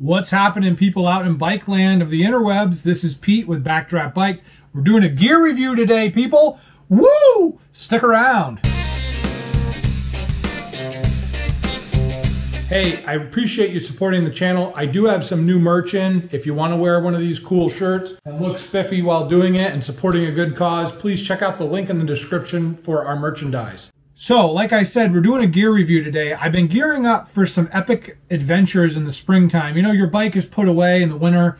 What's happening, people out in bike land of the interwebs? This is Pete with Backdraft Bikes. We're doing a gear review today, people. Woo! Stick around. Hey, I appreciate you supporting the channel. I do have some new merch in. If you want to wear one of these cool shirts and look spiffy while doing it and supporting a good cause, please check out the link in the description for our merchandise. So, like I said, we're doing a gear review today. I've been gearing up for some epic adventures in the springtime. You know, your bike is put away in the winter.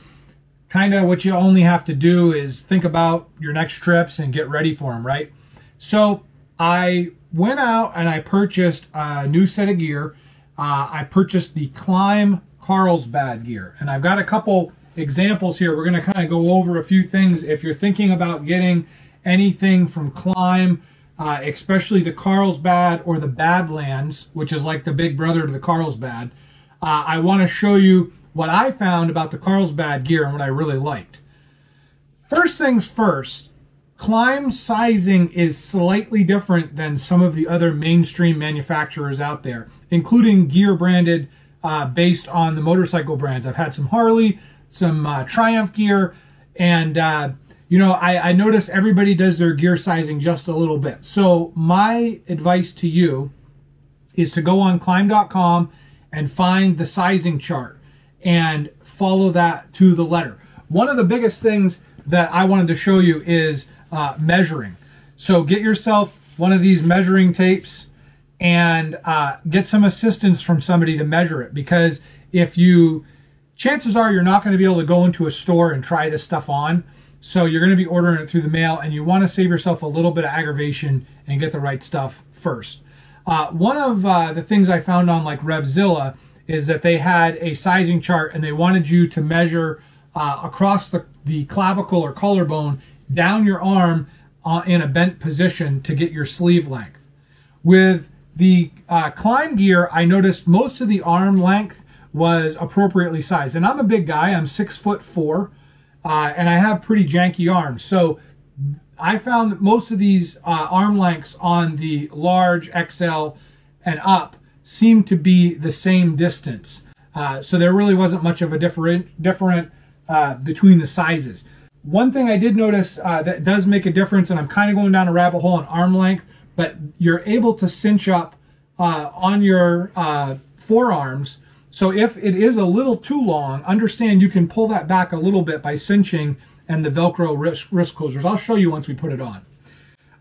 Kind of what you only have to do is think about your next trips and get ready for them, right? So, I went out and I purchased a new set of gear. Uh, I purchased the Klim Carlsbad gear. And I've got a couple examples here. We're going to kind of go over a few things. If you're thinking about getting anything from Klim, uh, especially the Carlsbad or the Badlands, which is like the big brother to the Carlsbad. Uh, I want to show you what I found about the Carlsbad gear and what I really liked. First things first, Klim sizing is slightly different than some of the other mainstream manufacturers out there, including gear branded uh, based on the motorcycle brands. I've had some Harley, some uh, Triumph gear, and uh, you know, I, I notice everybody does their gear sizing just a little bit. So my advice to you is to go on klim.com and find the sizing chart and follow that to the letter. One of the biggest things that I wanted to show you is uh, measuring. So get yourself one of these measuring tapes and uh, get some assistance from somebody to measure it because if you, chances are you're not going to be able to go into a store and try this stuff on. So you're going to be ordering it through the mail and you want to save yourself a little bit of aggravation and get the right stuff first. Uh, one of uh, the things I found on like Revzilla is that they had a sizing chart and they wanted you to measure uh, across the, the clavicle or collarbone down your arm uh, in a bent position to get your sleeve length. With the uh, Klim gear, I noticed most of the arm length was appropriately sized. And I'm a big guy, I'm six foot four uh, and I have pretty janky arms. So I found that most of these uh, arm lengths on the large XL and up seem to be the same distance. Uh, so there really wasn't much of a different, different uh, between the sizes. One thing I did notice uh, that does make a difference, and I'm kind of going down a rabbit hole on arm length, but you're able to cinch up uh, on your forearms so if it is a little too long, understand you can pull that back a little bit by cinching and the Velcro wrist, wrist closures. I'll show you once we put it on.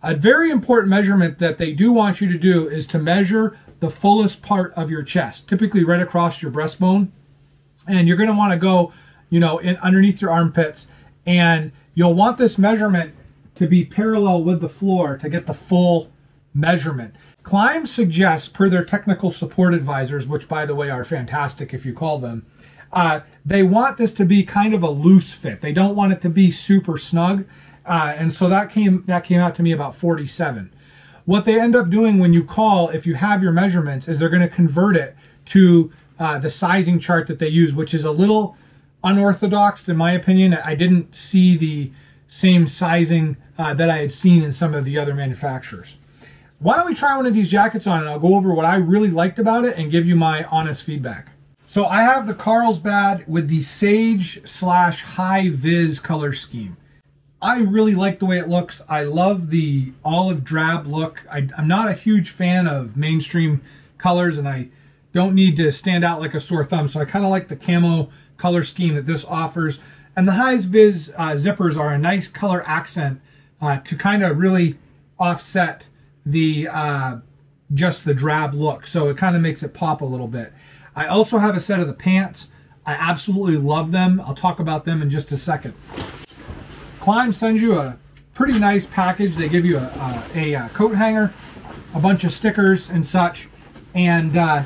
A very important measurement that they do want you to do is to measure the fullest part of your chest, typically right across your breastbone. And you're going to want to go, you know, in, underneath your armpits. And you'll want this measurement to be parallel with the floor to get the full measurement. Klim suggests, per their technical support advisors, which by the way are fantastic if you call them, uh, they want this to be kind of a loose fit. They don't want it to be super snug. Uh, and so that came that came out to me about 47. What they end up doing when you call, if you have your measurements, is they're going to convert it to uh, the sizing chart that they use, which is a little unorthodox in my opinion. I didn't see the same sizing uh, that I had seen in some of the other manufacturers. Why don't we try one of these jackets on and I'll go over what I really liked about it and give you my honest feedback. So I have the Carlsbad with the Sage slash High viz color scheme. I really like the way it looks. I love the olive drab look. I, am not a huge fan of mainstream colors and I don't need to stand out like a sore thumb. So I kind of like the camo color scheme that this offers. And the High Vis uh, zippers are a nice color accent uh, to kind of really offset the uh, just the drab look. So it kind of makes it pop a little bit. I also have a set of the pants. I absolutely love them. I'll talk about them in just a second. Klim sends you a pretty nice package. They give you a, a, a, a coat hanger, a bunch of stickers and such. And uh,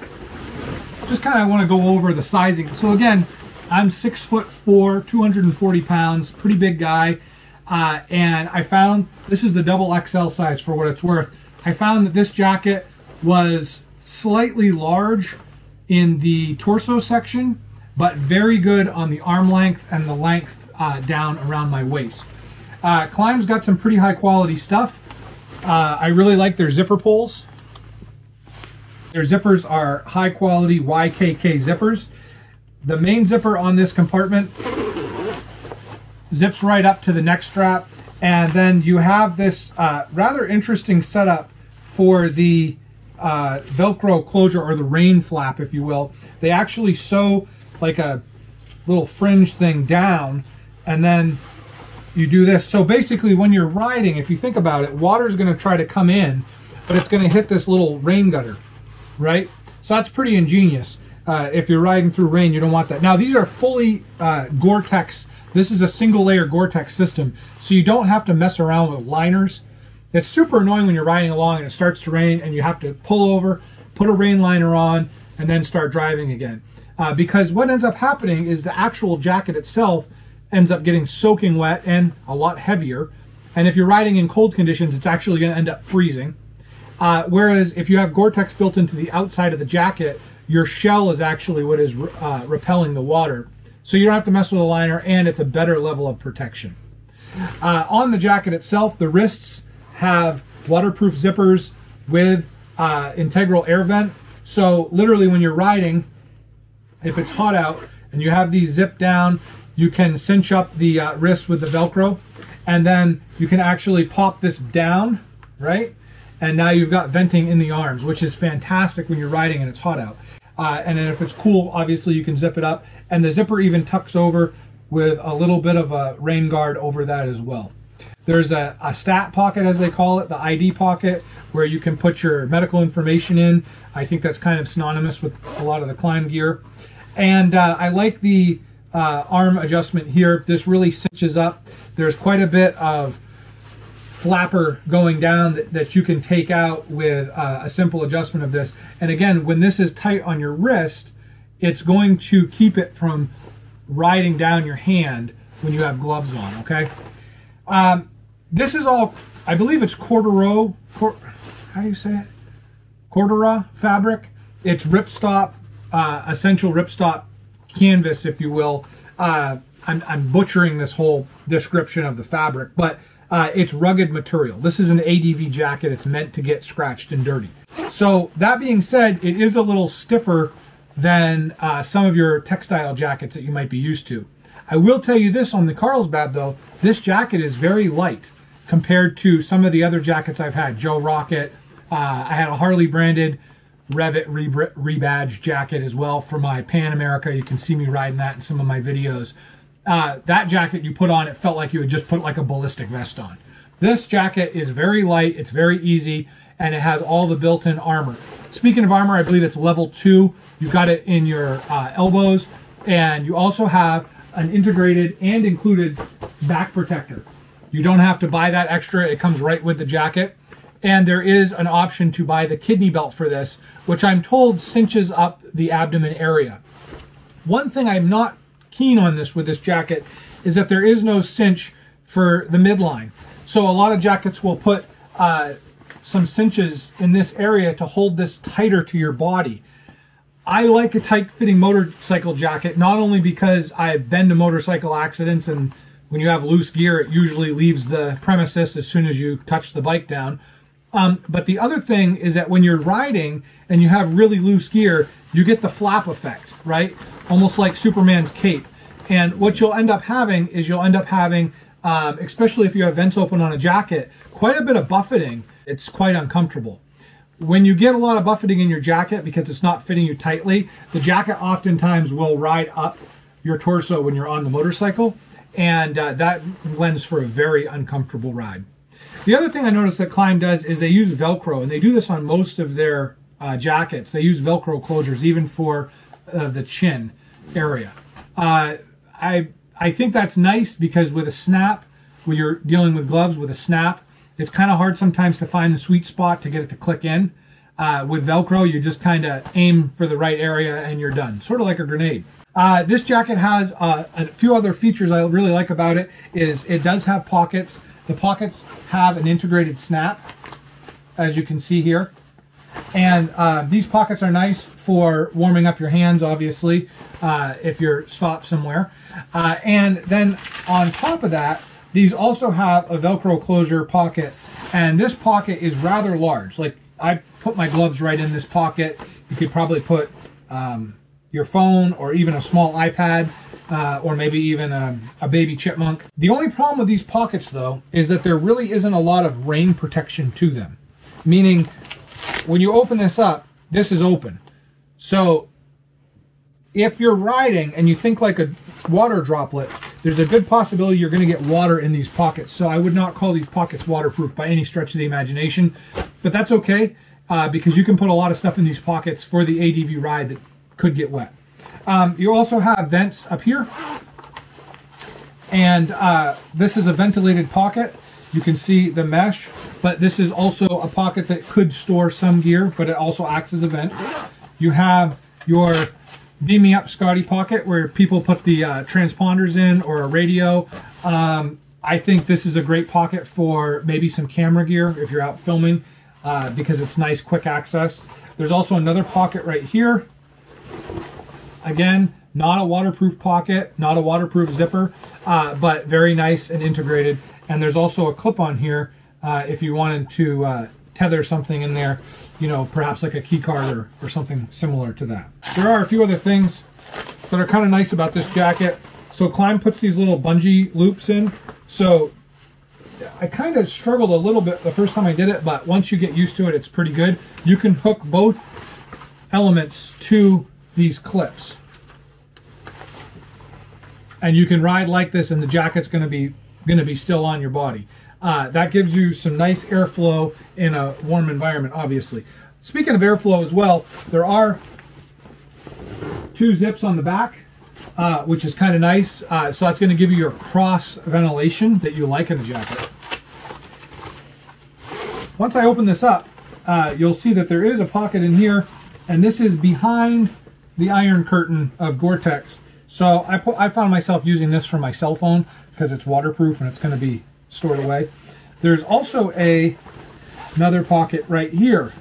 just kind of want to go over the sizing. So again, I'm six foot four, 240 pounds, pretty big guy. Uh, and I found this is the double XL size for what it's worth. I found that this jacket was slightly large in the torso section, but very good on the arm length and the length uh, down around my waist. Uh, Klim's got some pretty high quality stuff. Uh, I really like their zipper pulls. Their zippers are high quality YKK zippers. the main zipper on this compartment zips right up to the neck strap. And then you have this uh, rather interesting setup for the uh, Velcro closure or the rain flap, if you will. They actually sew like a little fringe thing down and then you do this. So basically when you're riding, if you think about it, water is going to try to come in, but it's going to hit this little rain gutter, right? So that's pretty ingenious. Uh, if you're riding through rain, you don't want that. Now these are fully uh, Gore-Tex. This is a single layer Gore-Tex system, so you don't have to mess around with liners. It's super annoying when you're riding along and it starts to rain and you have to pull over, put a rain liner on, and then start driving again. Uh, because what ends up happening is the actual jacket itself ends up getting soaking wet and a lot heavier. And if you're riding in cold conditions, it's actually going to end up freezing. Uh, whereas if you have Gore-Tex built into the outside of the jacket, your shell is actually what is uh, repelling the water. So you don't have to mess with a liner and it's a better level of protection. Uh, on the jacket itself, the wrists have waterproof zippers with uh, integral air vent. So literally when you're riding, if it's hot out and you have these zipped down, you can cinch up the uh, wrist with the Velcro and then you can actually pop this down, right? And now you've got venting in the arms, which is fantastic when you're riding and it's hot out. Uh, and then if it's cool, obviously you can zip it up. And the zipper even tucks over with a little bit of a rain guard over that as well. There's a, a, stat pocket, as they call it, the ID pocket, where you can put your medical information in. I think that's kind of synonymous with a lot of the Klim gear. And uh, I like the uh, arm adjustment here. This really cinches up. There's quite a bit of flapper going down that, that you can take out with uh, a simple adjustment of this. And again, when this is tight on your wrist, it's going to keep it from riding down your hand when you have gloves on, okay? Um, this is all, I believe it's Corduro, cor, how do you say it? Cordura fabric. It's ripstop, uh, essential ripstop canvas, if you will. Uh, I'm, I'm, butchering this whole description of the fabric, but uh, it's rugged material. This is an ADV jacket. It's meant to get scratched and dirty. So that being said, it is a little stiffer than uh, some of your textile jackets that you might be used to. I will tell you this on the Carlsbad though, this jacket is very light compared to some of the other jackets I've had. Joe Rocket, uh, I had a Harley branded Rev'it rebadge jacket as well for my Pan America. You can see me riding that in some of my videos. Uh, that jacket you put on, it felt like you had just put like a ballistic vest on. This jacket is very light, it's very easy, and it has all the built-in armor. Speaking of armor, I believe it's level two. You've got it in your uh, elbows, and you also have an integrated and included back protector. You don't have to buy that extra. It comes right with the jacket. And there is an option to buy the kidney belt for this, which I'm told cinches up the abdomen area. One thing I'm not keen on this with this jacket is that there is no cinch for the midline. So a lot of jackets will put uh, some cinches in this area to hold this tighter to your body. I like a tight fitting motorcycle jacket, not only because I've been to motorcycle accidents and when you have loose gear, it usually leaves the premises as soon as you touch the bike down. Um, but the other thing is that when you're riding and you have really loose gear, you get the flap effect, right? Almost like Superman's cape. And what you'll end up having is you'll end up having, um, especially if you have vents open on a jacket, quite a bit of buffeting. It's quite uncomfortable. When you get a lot of buffeting in your jacket because it's not fitting you tightly, the jacket oftentimes will ride up your torso when you're on the motorcycle and uh, that lends for a very uncomfortable ride. The other thing I noticed that Klim does is they use Velcro, and they do this on most of their uh, jackets. They use Velcro closures even for uh, the chin area. Uh, I I think that's nice because with a snap, when you're dealing with gloves with a snap, it's kind of hard sometimes to find the sweet spot to get it to click in. Uh, with Velcro, you just kind of aim for the right area and you're done. Sort of like a grenade. Uh, this jacket has uh, a few other features I really like about it is it does have pockets. The pockets have an integrated snap, as you can see here. And uh, these pockets are nice for warming up your hands, obviously, uh, if you're stopped somewhere. Uh, and then on top of that, these also have a Velcro closure pocket. And this pocket is rather large. Like I put my gloves right in this pocket. You could probably put um, your phone or even a small iPad uh, or maybe even a, a, baby chipmunk. The only problem with these pockets though is that there really isn't a lot of rain protection to them. Meaning when you open this up, this is open. So if you're riding and you think like a water droplet, there's a good possibility you're going to get water in these pockets. So I would not call these pockets waterproof by any stretch of the imagination, but that's okay uh, because you can put a lot of stuff in these pockets for the ADV ride that could get wet. Um, you also have vents up here. And uh, this is a ventilated pocket. You can see the mesh, but this is also a pocket that could store some gear, but it also acts as a vent. You have your Beam Me Up Scotty pocket where people put the uh, transponders in or a radio. Um, I think this is a great pocket for maybe some camera gear if you're out filming uh, because it's nice quick access. There's also another pocket right here Again, not a waterproof pocket, not a waterproof zipper, uh, but very nice and integrated. And there's also a clip on here uh, if you wanted to uh, tether something in there, you know, perhaps like a key card or, or something similar to that. There are a few other things that are kind of nice about this jacket. So Klim puts these little bungee loops in. So I kind of struggled a little bit the first time I did it, but once you get used to it, it's pretty good. You can hook both elements to these clips. And you can ride like this and the jacket's to be to be still on your body. Uh, that gives you some nice airflow in a warm environment, obviously. Speaking of airflow as well, there are two zips on the back, uh, which is kind of nice. Uh, so that's going to give you your cross ventilation that you like in a jacket. Once I open this up, uh, you'll see that there is a pocket in here, and this is behind the iron curtain of Gore-Tex. So I, put, I found myself using this for my cell phone because it's waterproof and it's going to be stored away. There's also a another pocket right here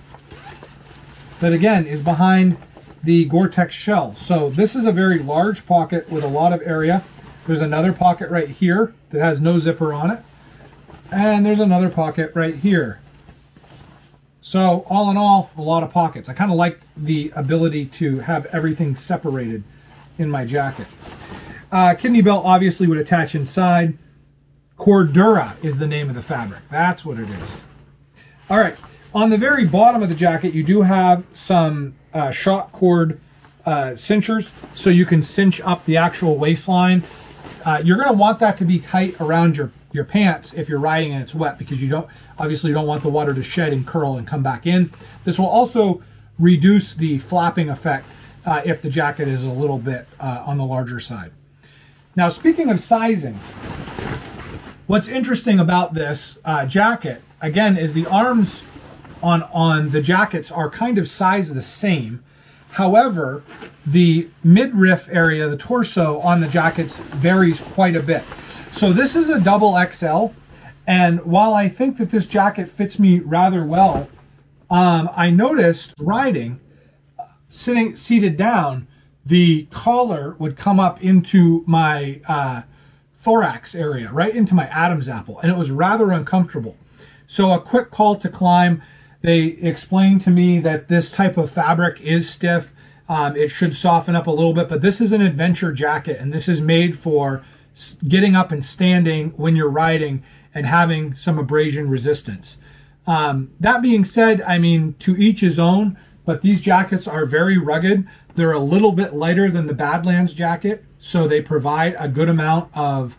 that again is behind the Gore-Tex shell. So this is a very large pocket with a lot of area. There's another pocket right here that has no zipper on it. And there's another pocket right here so all in all, a lot of pockets. I kind of like the ability to have everything separated in my jacket. Uh, kidney belt obviously would attach inside. Cordura is the name of the fabric. That's what it is. All right, on the very bottom of the jacket, you do have some uh, shock cord uh, cinchers, so you can cinch up the actual waistline. Uh, you're going to want that to be tight around your your pants if you're riding and it's wet because you don't obviously you don't want the water to shed and curl and come back in. This will also reduce the flapping effect uh, if the jacket is a little bit uh, on the larger side. Now speaking of sizing, what's interesting about this uh, jacket again is the arms on on the jackets are kind of sized the same. However, the midriff area, the torso on the jackets varies quite a bit. So this is a double XL. And while I think that this jacket fits me rather well, um, I noticed riding, sitting seated down, the collar would come up into my uh, thorax area, right into my Adam's apple, and it was rather uncomfortable. So a quick call to Klim. They explained to me that this type of fabric is stiff. Um, it should soften up a little bit, but this is an adventure jacket, and this is made for getting up and standing when you're riding and having some abrasion resistance. Um, that being said, I mean, to each his own, but these jackets are very rugged. They're a little bit lighter than the Badlands jacket, so they provide a good amount of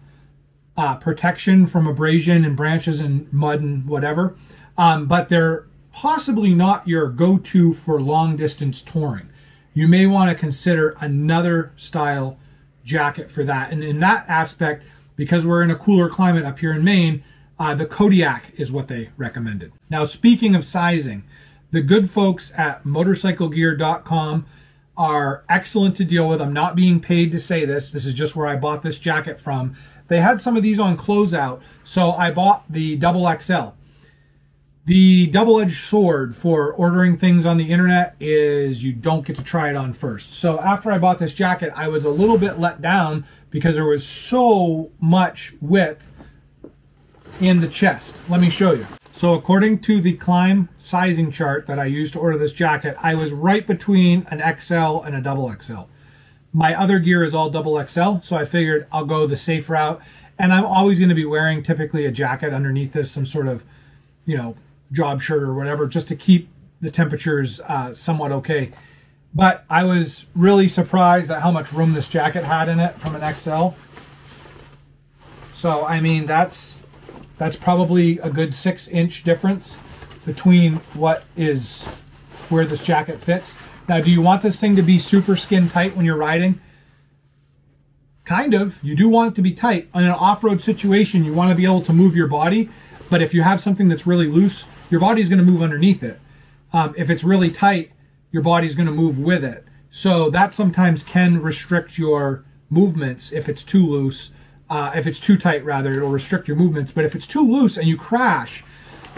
uh, protection from abrasion and branches and mud and whatever. Um, but they're possibly not your go-to for long distance touring. You may want to consider another style jacket for that. And in that aspect, because we're in a cooler climate up here in Maine, uh, the Kodiak is what they recommended. Now, speaking of sizing, the good folks at motorcyclegear.com are excellent to deal with. I'm not being paid to say this. This is just where I bought this jacket from. They had some of these on closeout, so I bought the double XL. The double-edged sword for ordering things on the internet is you don't get to try it on first. So after I bought this jacket, I was a little bit let down because there was so much width in the chest. Let me show you. So according to the Klim sizing chart that I used to order this jacket, I was right between an XL and a double XL. My other gear is all double XL, so I figured I'll go the safe route. And I'm always going to be wearing typically a jacket underneath this, some sort of, you know, job shirt or whatever, just to keep the temperatures uh, somewhat okay. But I was really surprised at how much room this jacket had in it from an XL. So, I mean, that's that's probably a good six inch difference between what is where this jacket fits. Now, do you want this thing to be super skin tight when you're riding? Kind of. You do want it to be tight. In an off-road situation, you want to be able to move your body, but if you have something that's really loose, your body's going to move underneath it. Um, if it's really tight, your body's going to move with it. So that sometimes can restrict your movements if it's too loose. Uh, if it's too tight, rather, it'll restrict your movements. But if it's too loose and you crash,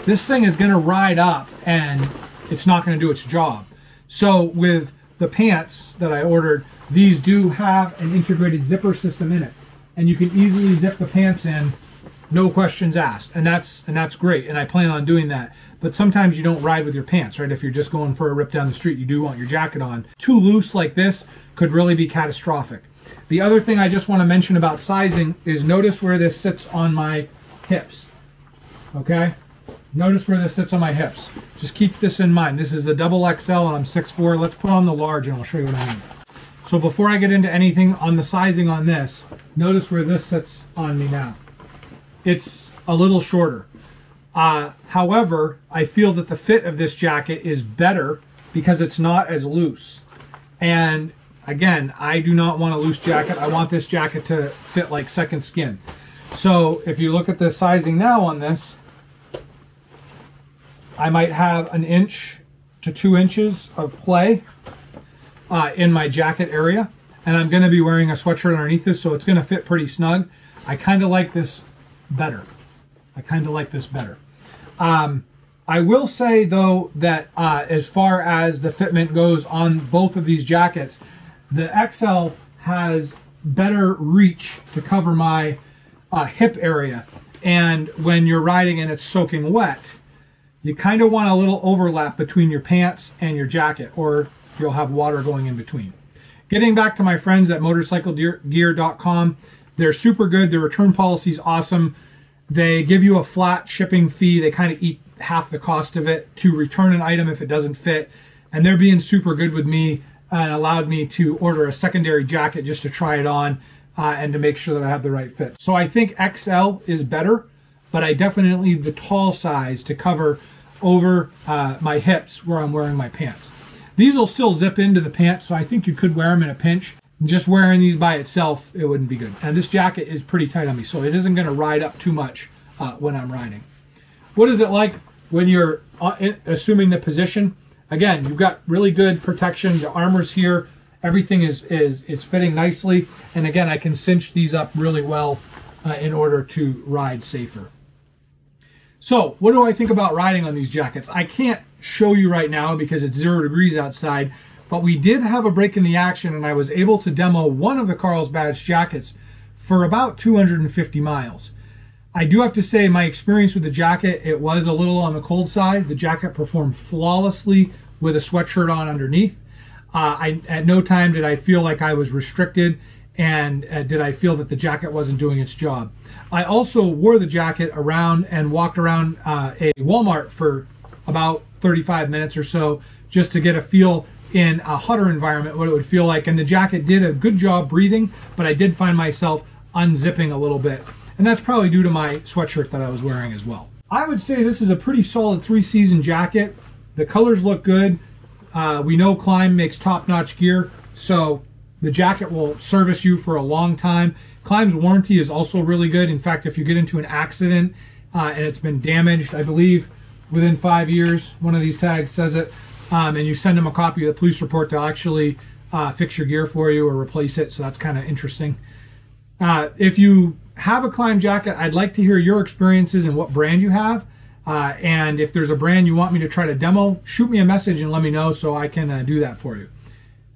this thing is going to ride up and it's not going to do its job. So with the pants that I ordered, these do have an integrated zipper system in it. And you can easily zip the pants in, no questions asked. And that's and that's great. And I plan on doing that. But sometimes you don't ride with your pants, right? If you're just going for a rip down the street, you do want your jacket on. Too loose like this could really be catastrophic. The other thing I just want to mention about sizing is notice where this sits on my hips. Okay? Notice where this sits on my hips. Just keep this in mind. This is the double XL and I'm 6'4". Let's put on the large and I'll show you what I mean. So before I get into anything on the sizing on this, notice where this sits on me now. It's a little shorter. Uh, however, I feel that the fit of this jacket is better because it's not as loose. And again, I do not want a loose jacket. I want this jacket to fit like second skin. So if you look at the sizing now on this, I might have an inch to two inches of play uh, in my jacket area. And I'm going to be wearing a sweatshirt underneath this, so it's going to fit pretty snug. I kind of like this better. I kind of like this better. Um, I will say, though, that uh, as far as the fitment goes on both of these jackets, the XL has better reach to cover my uh, hip area. And when you're riding and it's soaking wet, you kind of want a little overlap between your pants and your jacket or you'll have water going in between. Getting back to my friends at motorcyclegear.com, they're super good. Their return policy is awesome. They give you a flat shipping fee. They kind of eat half the cost of it to return an item if it doesn't fit. And they're being super good with me and allowed me to order a secondary jacket just to try it on uh, and to make sure that I have the right fit. So I think XL is better, but I definitely need the tall size to cover over uh, my hips where I'm wearing my pants. These will still zip into the pants, so I think you could wear them in a pinch. Just wearing these by itself, it wouldn't be good. And this jacket is pretty tight on me, so it isn't going to ride up too much uh, when I'm riding. What is it like when you're uh, assuming the position? Again, you've got really good protection. The armor's here. Everything is, is, is fitting nicely. And again, I can cinch these up really well uh, in order to ride safer. So what do I think about riding on these jackets? I can't show you right now because it's zero degrees outside, but we did have a break in the action and I was able to demo one of the Carlsbad jackets for about 250 miles. I do have to say my experience with the jacket, it was a little on the cold side. The jacket performed flawlessly with a sweatshirt on underneath. Uh, I, at no time did I feel like I was restricted and uh, did I feel that the jacket wasn't doing its job. I also wore the jacket around and walked around uh, a Walmart for about 35 minutes or so just to get a feel in a hotter environment what it would feel like. And the jacket did a good job breathing, but I did find myself unzipping a little bit. And that's probably due to my sweatshirt that I was wearing as well. I would say this is a pretty solid three season jacket. The colors look good. Uh, we know Klim makes top-notch gear, so the jacket will service you for a long time. Klim's warranty is also really good. In fact, if you get into an accident uh, and it's been damaged, I believe within five years, one of these tags says it, um, and you send them a copy of the police report, they'll actually uh, fix your gear for you or replace it. So that's kind of interesting. Uh, if you have a Klim jacket, I'd like to hear your experiences and what brand you have. Uh, and if there's a brand you want me to try to demo, shoot me a message and let me know so I can uh, do that for you.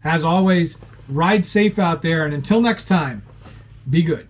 As always, ride safe out there, and until next time, be good.